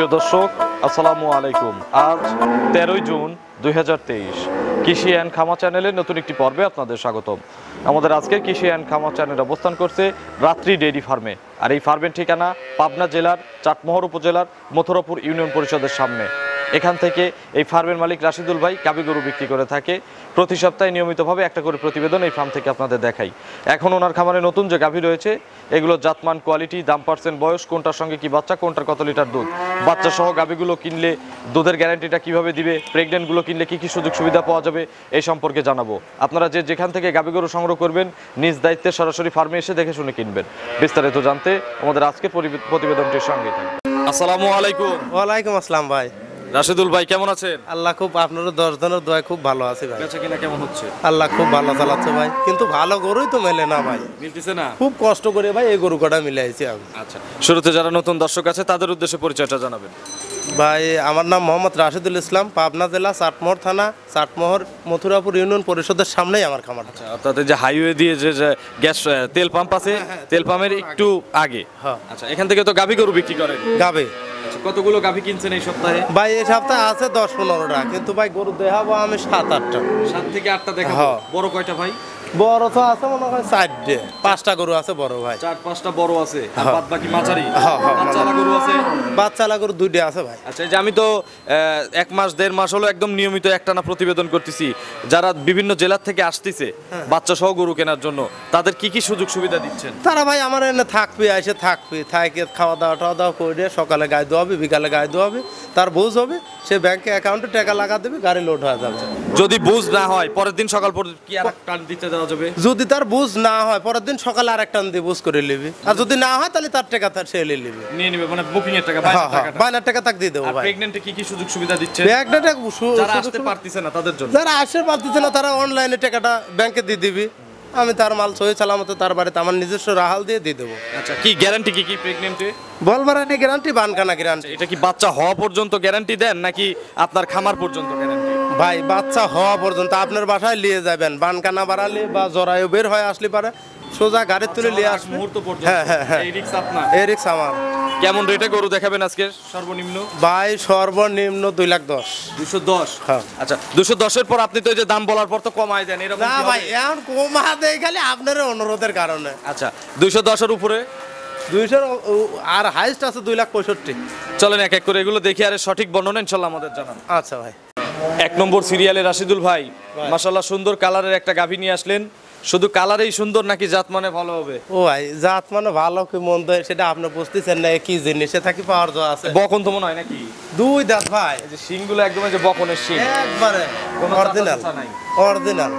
প্রিয় দর্শক, আসসালামু আলাইকুম। আজ তেরোই জুন দুই কৃষি অ্যান্ড খামা চ্যানেলের নতুন একটি পর্বে আপনাদের স্বাগতম। আমাদের আজকের কৃষি অ্যান্ড খামা চ্যানেল অবস্থান করছে রাত্রি ডেইরি ফার্মে। আর এই ফার্মের ঠিকানা পাবনা জেলার চাটমোহর উপজেলার মথুরাপুর ইউনিয়ন পরিষদের সামনে। এখান থেকে এই ফার্মের মালিক রাশিদুল ভাই গাবি গরু বিক্রি করে থাকে। প্রতি সপ্তাহে নিয়মিতভাবে একটা করে প্রতিবেদন এই ফার্ম থেকে আপনাদের দেখাই। এখন ওনার খামারে নতুন যে গাভী রয়েছে এগুলো জাতমান কোয়ালিটি দাম পার্সেন্ট বয়স কোনটার সঙ্গে কি বাচ্চা কোনটার কত লিটার দুধ? বাচ্চা সহ গাভীগুলো কিনলে দুধের গ্যারান্টিটা কীভাবে দিবে? প্রেগনেন্টগুলো কিনলে কি কি সুযোগ সুবিধা পাওয়া যাবে? এই সম্পর্কে জানাব। আপনারা যে যেখান থেকে গাভী গরু সংগ্রহ করবেন নিজ দায়িত্বে সরাসরি ফার্মে এসে দেখে শুনে কিনবেন। বিস্তারিত জানতে আমাদের আজকের প্রতিবেদনটির সঙ্গে থাকবে আসসালামু আলাইকুম। ওয়ালাইকুম আসসালাম ভাই। রাশিদুল ভাই কেমন আছেন? আল্লাহ খুব আপনারও দশ জনের দোয়া খুব ভালো আছে ভাই। বেচা কিনা কেমন হচ্ছে? আল্লাহ খুব ভালো চালাচ্ছে ভাই। কিন্তু ভালো গরুই তো মেলে না ভাই। মিলতেছে না? খুব কষ্ট করে ভাই এই গরু কটা মিলে আইছি আমি। আচ্ছা শুরুতে যারা নতুন দর্শক আছে তাদের উদ্দেশ্যে পরিচয়টা জানাবেন। ভাই আমার নাম মোহাম্মদ রাশিদুল ইসলাম পাবনা জেলা চাটমোহর থানা চাটমোহর মথুরাপুর ইউনিয়ন পরিষদের সামনেই আমার খামার। আচ্ছা অর্থাৎ যে হাইওয়ে দিয়ে যে গ্যাস তেল পাম্প আছে তেল পাম্পের একটু আগে। হ্যাঁ। আচ্ছা এখান থেকে তো গাভী গরু বিক্রি করেন? গাবে আচ্ছা কতগুলো গাভী কিনছেন এই সপ্তাহে? ভাই এই সপ্তাহে আছে দশ পনেরোটা কিন্তু ভাই গরু দেখাবো আমি সাত আটটা। সাত থেকে আটটা দেখা হ্যাঁ। বড় কয়টা ভাই? বড় তো আছে মনে হয় চারটে। পাঁচটা গরু আছে বড় ভাই। চার পাঁচটা বড় আছে। হ্যাঁ। বাদ বাকি মাঝারি? হ্যাঁ, বাচ্চালা গরু আছে? বাচ্চালা গরু দুইটা আছে ভাই। আচ্ছা যে আমি তো এক মাস দেড় মাস হলো একদম নিয়মিত একটানা প্রতিবেদন করতেছি। যারা বিভিন্ন জেলার থেকে আসতেছে। বাচ্চা সহ গরু কেনার জন্য তাদের কি কি সুযোগ সুবিধা দিচ্ছেন? তারা ভাই আমার এনে থাকবি এসে থাকবি থাকে খাওয়া দাওয়া টাওয়া দাওয়া করে সকালে গায়ে ধোয়াবি বিকালে গায়ে ধোয়াবি তার বুঝ হবে সে ব্যাংকে অ্যাকাউন্টে টাকা লাগা দেবে গাড়ি লোড হয়ে যাবে। যদি বুঝ না হয় পরের দিন সকাল পর্যন্ত কি আর টান দিতে দেওয়া যাবে? যদি তার বুঝ না হয় পরের দিন সকালে আর একটা দিয়ে বুঝ করে নিবি। আর যদি না হয় তাহলে তার টাকা তার সে নিবি। নিয়ে নিবে মানে বুকিং এর টাকা হ্যাঁ হ্যাঁ বাইনার টাকা তাক দিয়ে দেবো আর ভাই। প্রেগনেন্টে কি কি সুযোগ সুবিধা দিচ্ছে? ব্যাগটা যারা আসতে পারতেছে না তাদের জন্য। যারা আসতে পারতেছে না তারা অনলাইনে টাকাটা ব্যাংকে দিয়ে দিবি। আমি তার মাল সহি সালামতে তার বাড়িতে আমার নিজস্ব রাহাল দিয়ে দিয়ে দেবো। আচ্ছা কি গ্যারান্টি কি কি প্রেগনেন্টে বলবারানি গ্যারান্টি বানকানা গ্যারান্টি এটা কি বাচ্চা হওয়া পর্যন্ত গ্যারান্টি দেন নাকি আপনার খামার পর্যন্ত গ্যারান্টি ভাই বাচ্চা হওয়া পর্যন্ত আপনার বাসায় নিয়ে যাবেন। বানকানা বাড়ালে বা জরায়ু বের হয় আসলে পারে। সোজা গাড়ি তুলে নিয়ে আসবে। মুহূর্ত পর্যন্ত। হ্যাঁ, হ্যাঁ, হ্যাঁ। এই রিক্স আপনার। এই রিক্স আমার। কেমন রেটে গরু দেখাবেন আজকে? সর্বনিম্ন? ভাই সর্বনিম্ন দুই লাখ দশ। দুশো দশ? হ্যাঁ। আচ্ছা দুশো দশের পর আপনি তো এই যে দাম বলার পর তো কমায় দেন এরকম না ভাই? এখন কমা দেয় খালি আপনার অনুরোধের কারণে। আচ্ছা দুশো দশের উপরে? দুইশো আর হাইস্ট আছে দুই লাখ পঁয়ষট্টি। চলেন এক এক করে এগুলো দেখি আর সঠিক বর্ণনা ইনশাল্লাহ আমাদের জানান। আচ্ছা ভাই। এক নম্বর সিরিয়ালে রাশিদুল ভাই মাসাল্লাহ সুন্দর কালারের একটা গাভী নিয়ে আসলেন। শুধু কালারেই সুন্দর নাকি জাত মানে ভালো হবে? ও ভাই জাত মানে ভালো কি মন্দ সেটা আপনি বুঝতেছেন না কি জিনিস থাকি পাওয়ার যা আছে। বকন তো মনে হয় নাকি? দুই দাঁত ভাই। এই যে শিংগুলো একদম যে বকনের শিং। একবারে কোনো অরিজিনাল। অরিজিনাল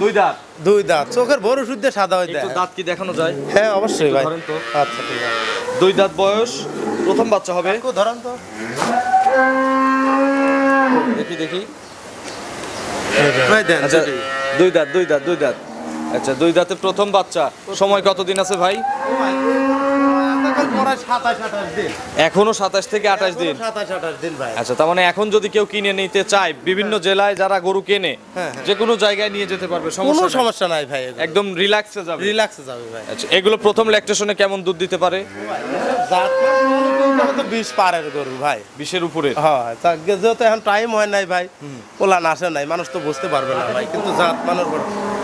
দুই দাঁত? দুই দাঁত। চোখের বড় শুদ্ধ সাদা হয়ে দেয় দাঁত কি দেখানো যায়? হ্যাঁ অবশ্যই ভাই। ধরেন তো। আচ্ছা ঠিক আছে। দুই দাঁত বয়স প্রথম বাচ্চা হবে। ধরেন তো। দেখি দেখি। ভাই দেন আচ্ছা দুই দাঁত দুই দাঁত দুই দাঁত। আচ্ছা দুই দাঁতে প্রথম বাচ্চা। সময় কতদিন আছে ভাই? এখনও সাতাশ থেকে আঠাশ দিন? দিন ভাই। আচ্ছা তার মানে এখন যদি কেউ কিনে নিতে চায় বিভিন্ন জেলায় যারা গরু কেনে হ্যাঁ, যে কোনো জায়গায় নিয়ে যেতে পারবে কোনো সমস্যা নাই ভাই একদম রিল্যাক্সে যাবে। রিল্যাক্সে যাবে ভাই। আচ্ছা এগুলো প্রথম ল্যাকটেশনে কেমন দুধ দিতে পারে? জাত বিশ পারের গরু ভাই। বিশের উপরে? হ্যাঁ যেহেতু এখন টাইম হয় নাই ভাই পোলান আসে নাই মানুষ তো বুঝতে পারবে না ভাই কিন্তু জাত মানের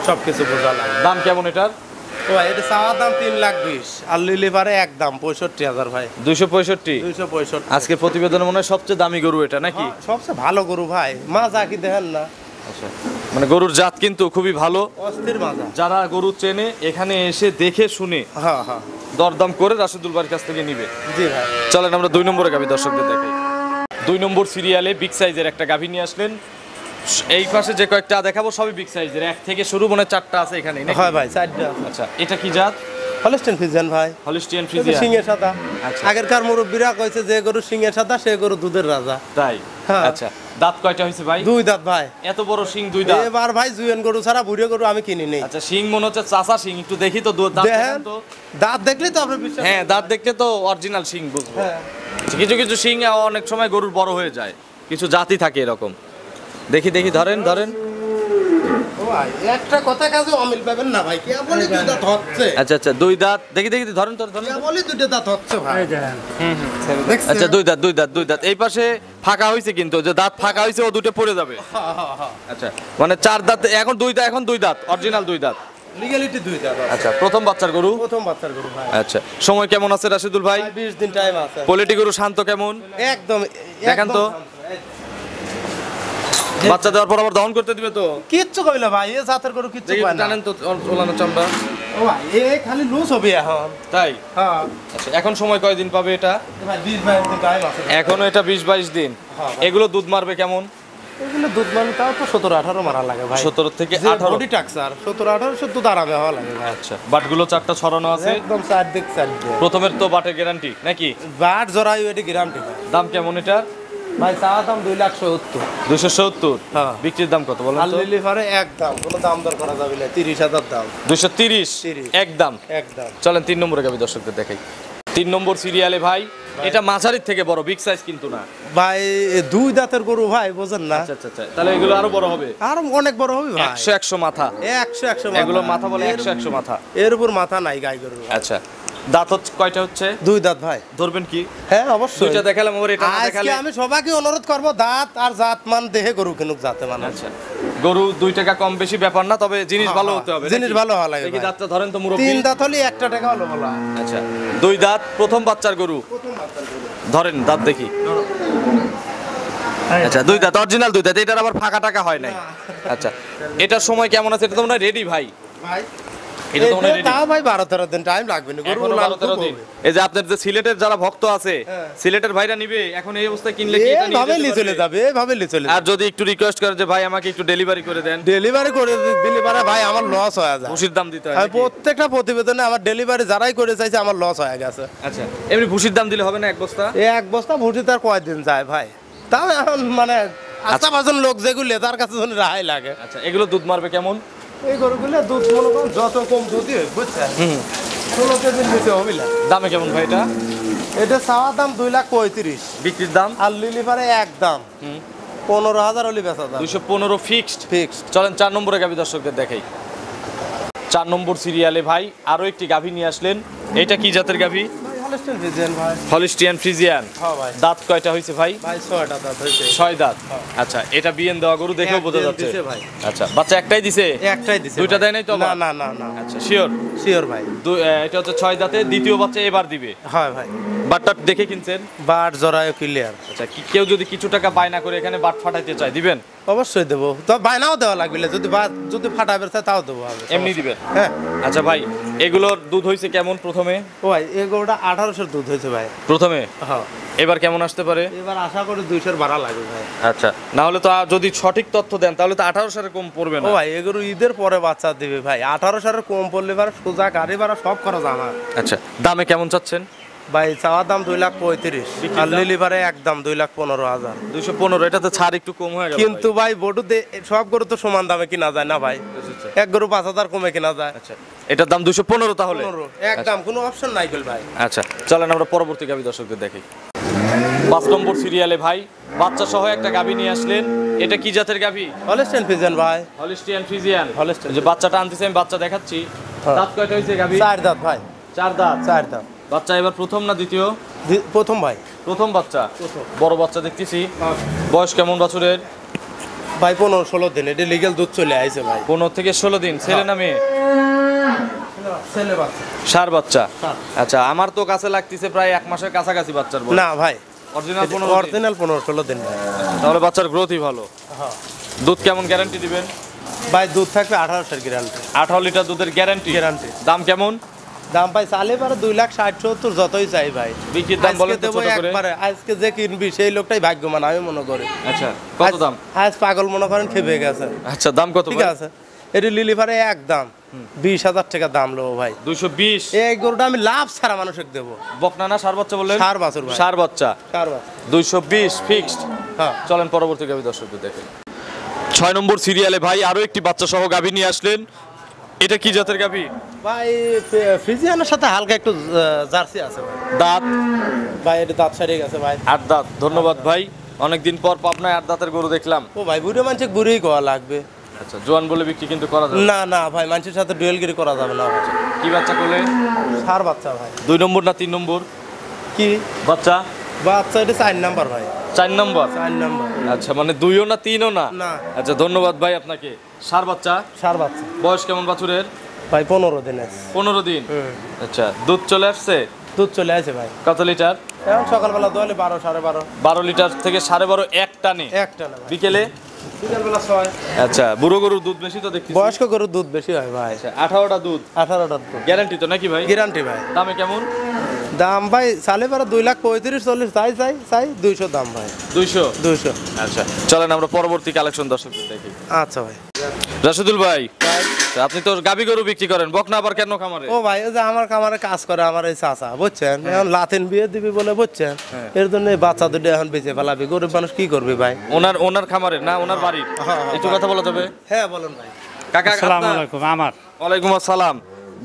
সব বোঝা দাম কেমন এটার? ভাই এটা চাওয়ার দাম তিন লাখ বিশ। আর লিলি পারে এক দাম পঁয়ষট্টি হাজার ভাই। দুইশো পঁয়ষট্টি? দুইশো পঁয়ষট্টি। আজকে প্রতিবেদনে মনে হয় সবচেয়ে দামি গরু এটা নাকি? হ্যাঁ, সবচেয়ে ভালো গরু ভাই। মাজা কি দেখেন না? আচ্ছা। মানে গরুর জাত কিন্তু খুবই ভালো। অস্থির মাজা। যারা গরু চেনে এখানে এসে দেখে শুনে হ্যাঁ হ্যাঁ। দরদাম করে রাশিদুল বাড়ির কাছ থেকে নিবে। জি ভাই। চলেন আমরা দুই নম্বরে গাভী দর্শকদের দেখাই। দুই নম্বর সিরিয়ালে বিগ সাইজের একটা গাভী নিয়ে আসলেন। এই পাশে যে কয়েকটা দেখাবো সবই বিগ সাইজের এক থেকে শুরু মনে হয় চারটা আছে এখানে হয় ভাই চারটা আচ্ছা এটা কি জাত? হলস্টেন ফিজেন ভাই। হলিস্টিয়ান ফ্রিজিয়ান সিংহের সাদা। আচ্ছা। আগেরকার মুরব্বীরা কইছে যে গরু সিংহের সাদা সে গরু দুধের রাজা। তাই? হ্যাঁ। আচ্ছা দাঁত কয়টা হয়েছে ভাই? দুই দাঁত ভাই। এত বড় শিং দুই দাঁত? এবার ভাই জুয়েন গরু ছাড়া বুড়িয়ে গরু আমি কিনি নেই। আচ্ছা শিং মনে হচ্ছে চাচা শিং একটু দেখি তো দাঁত দেখেন তো। দাঁত দেখলে তো আপনি বিশ্বাস হ্যাঁ দাঁত দেখতে তো অরিজিনাল শিং বুঝব। হ্যাঁ। কিছু কিছু শিং অনেক সময় গরুর বড় হয়ে যায়। কিছু জাতি থাকে এরকম। দেখি দেখি ধরেন ধরেন। একটা কথা কাজে অমিল পাবেন না ভাই কে দুই দাঁত হচ্ছে। আচ্ছা আচ্ছা দুই দাঁত দেখি দেখি ধরেন দাঁত হচ্ছে ভাই। আচ্ছা দুই দাঁত দুই দাঁত দুই দাঁত। এই পাশে ফাঁকা হয়েছে কিন্তু যে দাঁত ফাঁকা হয়েছে ও দুটো পড়ে যাবে। আচ্ছা মানে চার দাঁত এখন দুই দাঁত এখন দুই দাঁত অরিজিনাল দুই দাঁত। লিগ্যালিটি দুই দাঁত আচ্ছা প্রথম বাচ্চার গরু? প্রথম বাচ্চার গরু ভাই। আচ্ছা সময় কেমন আছে রাশিদুল ভাই? ভাই বিশ দিন টাইম আছে। কোয়ালিটি গরু শান্ত কেমন? একদম দেখান তো। বাচ্চা দেওয়ার পর আবার দহন করতে দিবে তো? কিচ্ছু কইলে ভাই এ জাতের গরু কিচ্ছু কয় না। জানেন তো ওলানো চামড়া। ও ভাই এ খালি লুজ হবে এখন। তাই? হ্যাঁ। আচ্ছা এখন সময় কয়দিন পাবে এটা? এখনও এটা বিশ বাইশ দিন। হ্যাঁ, এগুলো দুধ মারবে কেমন? এগুলো দুধ মানে তাও তো সতেরো আঠারো মারা লাগে ভাই। সতেরো থেকে আঠারো। সতেরো আঠারোশো দুধ আরামে হওয়া লাগে ভাই। আচ্ছা বাটগুলো চারটা ছড়ানো আছে? একদম চার দিক চার দিক প্রথমের তো বাটের গ্যারান্টি নাকি? বাট জরাই এটি ভাই দাম কেমন এটা ভাই চাওয়া দাম দুই লাখ সত্তর। দুশো সত্তর? হ্যাঁ। বিক্রির দাম কত আর লিলি ফারে এক দাম কোনো দাম দর করা যাবে না তিরিশ হাজার দাম। দুশো তিরিশ? এক দাম? এক দাম। চলেন তিন নম্বরে গাবি দর্শকদের দেখাই। তিন নম্বর সিরিয়ালে ভাই এটা মাঝারির থেকে বড় বিগ সাইজ কিন্তু না। ভাই দুই দাঁতের গরু ভাই বোঝেন না। আচ্ছা আচ্ছা আচ্ছা তাহলে এগুলো আরও বড় হবে? আর অনেক বড় হবে ভাই। একশো একশো মাথা। একশো একশো এগুলো মাথা বলে একশো একশো মাথা। এর উপর মাথা নাই গাই গরু আচ্ছা। দাঁত হচ্ছে কয়টা হচ্ছে? দুই দাঁত ভাই। ধরবেন কি? হ্যাঁ অবশ্যই। দুইটা দেখালাম ওর এটা দেখালে আমি সবাইকে অনুরোধ করব দাঁত আর জাত মান দেহে গরু কিনুক জাতে মানে। আচ্ছা। গরু দুই টাকা কম বেশি ব্যাপার না তবে জিনিস হ্যাঁ, ভালো হ্যাঁ, হতে হবে। জিনিস? ভালো হওয়া লাগে দেখি দাঁতটা ধরেন তো মুরব্বি। তিন দাঁত হলে একটা টাকা হলো বলা। আচ্ছা। দুই দাঁত প্রথম বাচ্চার গরু। ধরেন দাঁত দেখি। আচ্ছা দুই দাঁত অরিজিনাল দুই দাঁত এটার আবার ফাঁকা টাকা হয় নাই। আচ্ছা। এটার সময় কেমন আছে এটা তো মনে রেডি ভাই। ভাই এটা তো মনে হয় এটা ভাই বারো তেরো দিন টাইম লাগবে না গরু লাল বারো তেরো খুব দিন এই যে আপনার যে সিলেটের যারা ভক্ত আছে হ্যাঁ। সিলেটের ভাইরা নিবে এখন এই অবস্থায় কিনলে কি এটা নিয়ে এইভাবে চলে যাবে এইভাবে লি চলে আর যদি একটু রিকোয়েস্ট করে যে ভাই আমাকে একটু ডেলিভারি করে দেন। ডেলিভারি করে দিলে পারে ভাই আমার লস হয়ে যায়। ভুসির দাম দিতে হয় প্রত্যেকটা প্রতিবেদনে আমার ডেলিভারি যারাই করে চাইছে আমার লস হয়ে গেছে। আচ্ছা এমনি ভুসির দাম দিলে হবে না এক বস্তা? এই এক বস্তা ভুটি তার কয়দিন যায় ভাই? তাও এখন মানে আচ্ছা। বাজন লোক যেগুলো তার কাছে রাহাই লাগে। আচ্ছা এগুলো দুধ মারবে কেমন? এই গরুগুলো দুধ মনে করুন যত কম দুধই হয় বুঝছেন? ষোলো কেজির নিচে হবে দামে কেমন ভাই এটা? এটা চাওয়া দাম দুই লাখ পঁয়ত্রিশ। বিক্রির দাম? আর লিলি পারে এক দাম। পনেরো হাজার হলে বেচা দাম দুশো পনেরো ফিক্সড ফিক্সড চলেন চার নম্বরে গাভী দর্শকদের দেখাই। চার নম্বর সিরিয়ালে ভাই আরও একটি গাভী নিয়ে আসলেন। এটা কি জাতের গাভী? ভাই। Holstein Friesian? হ্যাঁ ভাই। দাঁত কয়টা ভাই? দাঁত হয়েছে ছয় দাঁত? আচ্ছা এটা বিএন দেওয়া গরু দেখেও বোঝা যাচ্ছে। ভাই। আচ্ছা বাচ্চা একটাই দিছে? একটাই দিছে দুইটা দেয় নাই তো না না না না। আচ্ছা শিওর? শিওর ভাই। এটা হচ্ছে ছয় দাঁতে দ্বিতীয় বাচ্চা এবার দিবে? হয় ভাই। বাটটা দেখে কিনছেন? বাট জরায় ক্লিয়ার আচ্ছা কি কেউ যদি কিছু টাকা বায়না করে এখানে বাট ফাটাইতে চায় দিবেন? অবশ্যই দেবো। তো বায়নাও দেওয়া লাগবে যদি যদি ফাটা বেরোতে তাও দেবো এমনি দিবেন হ্যাঁ। আচ্ছা ভাই এগুলোর দুধ হয়েছে কেমন প্রথমে? ও ভাই এই গরুটা আঠারোশোর দুধ হয়েছে ভাই। প্রথমে? হ্যাঁ। এবার কেমন আসতে পারে? এবার আশা করি দুইশোর ভাড়া লাগবে ভাই। আচ্ছা না হলে তো যদি সঠিক তথ্য দেন তাহলে তো আঠারো সালে কম পড়বে ও না ভাই এগুলো ঈদের পরে বাচ্চা দিবে ভাই। আঠারো সালের কম পড়লে ভাড়া সোজা গাড়ি ভাড়া সব খরচ আমার। আচ্ছা দামে কেমন চাচ্ছেন? ভাই চাওয়ার দাম দুই লাখ পঁয়ত্রিশ আর দাম? লিলি ভাড়া একদম দুই লাখ পনেরো হাজার। দুইশো পনেরো এটা তো ছাড় একটু কম হয়ে কিন্তু ভাই। বটু সব গরু তো সমান দামে কিনা যায় না ভাই। এক গরু পাঁচ হাজার কমে কিনা যায়। আচ্ছা এটার দাম দুশো পনেরো তাহলে? একদম কোনো অপশন নাই ভাই। আচ্ছা চলেন আমরা পরবর্তী গাভী দর্শকদের দেখি। পাঁচ নম্বর সিরিয়ালে ভাই বাচ্চা সহ একটা গাবি নিয়ে আসলেন। এটা কি জাতের গাবি হলস্টেন ফিজিয়ান ভাই। Holstein Friesian Holstein. যে বাচ্চাটা আনতেছে আমি বাচ্চা দেখাচ্ছি। হ্যাঁ। দাঁত কয়টা হয়েছে গাভী চার দাঁত ভাই। চার দাঁত। চার দাঁত। বাচ্চা এবার প্রথম না দ্বিতীয়? প্রথম ভাই। প্রথম বাচ্চা? বড় বাচ্চা দেখতেছি। বয়স কেমন বছরের? ভাই পনেরো ষোলো দিন। এটা লিগেল দুধ চলে আইছে ভাই। পনেরো থেকে ষোলো দিন। ছেলে না মেয়ে? সার বাচ্চা? আচ্ছা আমার তো কাছে লাগতেছে প্রায় এক মাসের কাছাকাছি বাচ্চার না ভাই। অরিজিনাল পনেরো। অরিজিনাল পনেরো ষোলো দিন তাহলে বাচ্চার গ্রোথই ভালো। হ্যাঁ। দুধ কেমন গ্যারান্টি দিবেন? ভাই দুধ থাকবে আঠারোশোর গ্যারান্টি আঠারো লিটার দুধের গ্যারান্টি গ্যারান্টি দাম কেমন? দাম ভাই চালে পারে দুই লাখ ষাট সত্তর যতই চাই ভাই। বিক্রির দাম দেবো একবারে আজকে যে কিনবি সেই লোকটাই ভাগ্যবান আমি মনে করি। আচ্ছা কত আজ- দাম? আজ পাগল মনে করেন খেপে গেছে। আচ্ছা দাম কত ঠিক আছে এটি লিলি ভাড়ে এক দাম বিশ হাজার টাকা দাম লো ভাই। দুইশো বিশ? এই গরুটা আমি লাভ ছাড়া মানুষকে দেবো। বকনা না সার বাচ্চা বললেন? সার বাছুর সার বাচ্চা। সার বাছুর। দুইশো বিশ ফিক্সড হ্যাঁ। চলেন পরবর্তী গাভী দর্শকদের দেখেন ছয় নম্বর সিরিয়ালে ভাই আরও একটি বাচ্চা সহ গাভী নিয়ে আসলেন। এটা কি জাতের গাভী? ভাই ফিজিয়ানের সাথে হালকা একটু জার্সি আছে দাঁত? ভাই এটা দাঁত সারিয়ে গেছে ভাই। আট দাঁত ধন্যবাদ ভাই। অনেকদিন পর পাবনায় আট দাঁতের গরু দেখলাম। ও ভাই বুড়ো মানুষকে বুড়েই কোয়া লাগবে। আচ্ছা জোয়ান বলে বিক্রি কিন্তু করা যাবে। না না ভাই মানুষের সাথে ডুয়েলগিরি করা যাবে না। কি বাচ্চা করলে? সার বাচ্চা ভাই। দুই নম্বর না তিন নম্বর? কি? বাচ্চা? বাচ্চা এটা চার নাম্বার ভাই। চার নম্বর? চার নাম্বার। আচ্ছা মানে দুইও না তিনও না? না। আচ্ছা ধন্যবাদ ভাই আপনাকে। সার বাচ্চা? সার বাচ্চা। বয়স কেমন বাছুরের? ভাই পনেরো দিনে পনেরো দিন? আচ্ছা দুধ চলে আসছে? দুধ চলে আসে ভাই। কত লিটার? এখন সকালবেলা দোয়ালে বারো সাড়ে বারো। বারো লিটার থেকে সাড়ে বারো এক টানে? একটা না বিকেলে? বিকালবেলা ছয়। আচ্ছা বুড়ো গরুর দুধ বেশি তো দেখছি বয়স্ক গরুর দুধ বেশি হয় ভাই। আচ্ছা আঠারোটা দুধ? আঠারোটার দুধ। গ্যারান্টি তো নাকি ভাই? গ্যারান্টি ভাই। দামে কেমন? দাম ভাই সালে বারো দুই লাখ পঁয়ত্রিশ চল্লিশ চাই চাই চাই দুইশো দাম ভাই। দুইশো? দুইশো। আচ্ছা চলেন আমরা পরবর্তী কালেকশন দর্শকদের দেখি। আচ্ছা ভাই। রাশিদুল ভাই আপনি তো গাবি গরু বিক্রি করেন বকনা আবার কেন খামারে? ও ভাই ও যে আমার খামারে কাজ করে আমার এই চাচা বুঝছেন? এখন লাতিন বিয়ে দিবি বলে বুঝছেন? এর জন্য এই বাচ্চা দুটো এখন বেঁচে ফেলাবি। গরিব মানুষ কি করবি ভাই? ওনার ওনার খামারে না ওনার বাড়ির হ্যাঁ, হ্যাঁ, একটু কথা বলা যাবে? হ্যাঁ বলুন ভাই। কাকা। আসসালামু আলাইকুম আমার। ওয়ালাইকুম আসসালাম।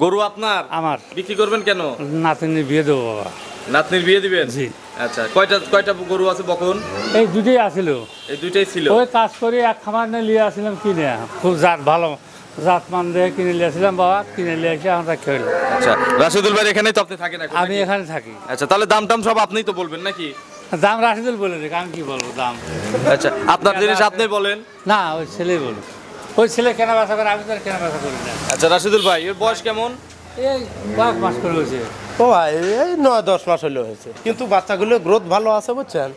গরু আপনার? আমার। বিক্রি করবেন কেন? নাতনির বিয়ে দেবো বাবা। নাতনির বিয়ে দিবেন? জি। আচ্ছা কয়টা কয়টা গরু আছে বকন? এই দুটোই আসিল। এই দুইটাই ছিল? ওই কাজ করে এক খামার নিয়ে নিয়ে আসছিলাম কিনে। খুব জাত ভালো জাত মান দিয়ে কিনে নিয়ে আসলাম বাবা কিনে নিয়ে এসে আমরা খেল। আচ্ছা রাশিদুল ভাই এখানেই তো আপনি থাকেন এখন আমি নাকি? এখানে থাকি। আচ্ছা তাহলে দাম টাম সব আপনিই তো বলবেন নাকি? দাম রাশিদুল বলে দেখ আমি কি বলব দাম? আচ্ছা আপনার জিনিস আপনি বলেন। না ওই ছেলেই বলো ওই ছেলে কেনা বেচা করে আমি তো আর কেনা বেচা করি না। আচ্ছা রাশিদুল ভাই এর বয়স কেমন? এই কয়েক মাস করে হয়েছে। ও ভাই এই নয় দশ মাস হলে হয়েছে। কিন্তু বাচ্চাগুলো গ্রোথ ভালো আছে বুঝছেন?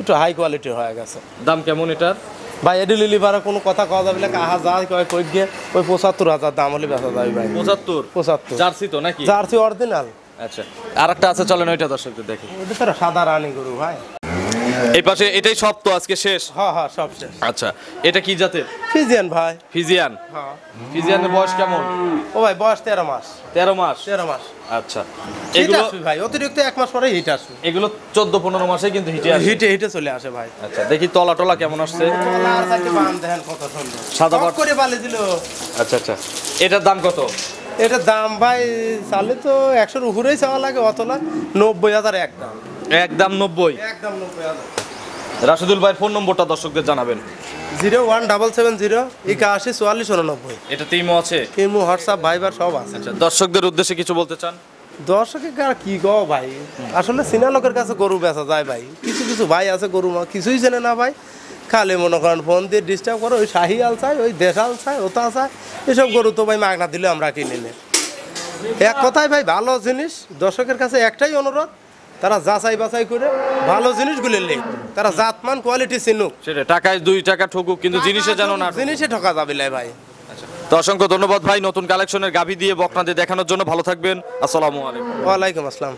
একটু হাই কোয়ালিটি হয়ে গেছে। দাম কেমন এটার? ভাই এডি লিলিবারে কোনো কথা কওয়া যাবে না কাহা যায় কয় কই গিয়ে ওই পঁচাত্তর হাজার দাম হলে বেচা যাবে ভাই। পঁচাত্তর? পঁচাত্তর। জার্সি তো নাকি? জার্সি অরিজিনাল আচ্ছা আর একটা আছে চলেন ওইটা দর্শকদের দেখি। ওটা তো সাদা রানী গরু ভাই। এই পাশে এটাই সব তো আজকে শেষ? হ্যাঁ হ্যাঁ সব শেষ। আচ্ছা এটা কি জাতের? ফিজিয়ান ভাই। ফিজিয়ান? হ্যাঁ। ফিজিয়ানের বয়স কেমন? ও ভাই বয়স তেরো মাস। তেরো মাস? তেরো মাস। আচ্ছা। এগুলো ভাই অতিরিক্ত এক মাস পরে হিট আসবে। এগুলো চোদ্দ পনেরো মাসে কিন্তু হিটে আসে। হিটে হিটে চলে আসে ভাই। আচ্ছা দেখি তলা টলা কেমন আসছে। আর সাইডে বান দেখেন কত সুন্দর। সাদা বাট- করে বালি দিল। আচ্ছা আচ্ছা। এটার দাম কত? এটার দাম ভাই চালে তো একশোর উপরেই চাওয়া লাগে অত না নব্বই হাজার এক দাম। একদম নব্বই। একদম নব্বই হাজার রাশিদুল ভাই ফোন নম্বরটা দর্শকদের জানাবেন। Zero one double seven zero একাশি চুয়াল্লিশ উননব্বই। এটা ইমো আছে। ইমো হোয়াটসঅ্যাপ ভাইবার সব আছে। আচ্ছা দর্শকদের উদ্দেশ্যে কিছু বলতে চান? দর্শকে আর কি গো ভাই? আসলে সিনা লোকের কাছে গরু বেচা যায় ভাই। কিছু কিছু ভাই আছে গরু মা কিছুই চেনে না ভাই। খালি মনে করেন ফোন দিয়ে ডিস্টার্ব করো ওই শাহি আল চাই ওই দেশাল চাই ওতা চাই এসব গরু তো ভাই মাগনা দিলে আমরা কিনে নে। এক কথায় ভাই ভালো জিনিস দর্শকের কাছে একটাই অনুরোধ তারা যাচাই বাছাই করে ভালো জিনিসগুলি নেই। তারা জাতমান কোয়ালিটি চিনুক। সেটা টাকায় দুই টাকা ঠকুক কিন্তু জিনিসে জানো না জিনিসে ঠকা যাবে লাই ভাই। তো অসংখ্য ধন্যবাদ ভাই নতুন কালেকশনের গাভী দিয়ে বকনাদের দেখানোর জন্য ভালো থাকবেন। আসসালামু আলাইকুম। ওয়ালাইকুম আসসালাম।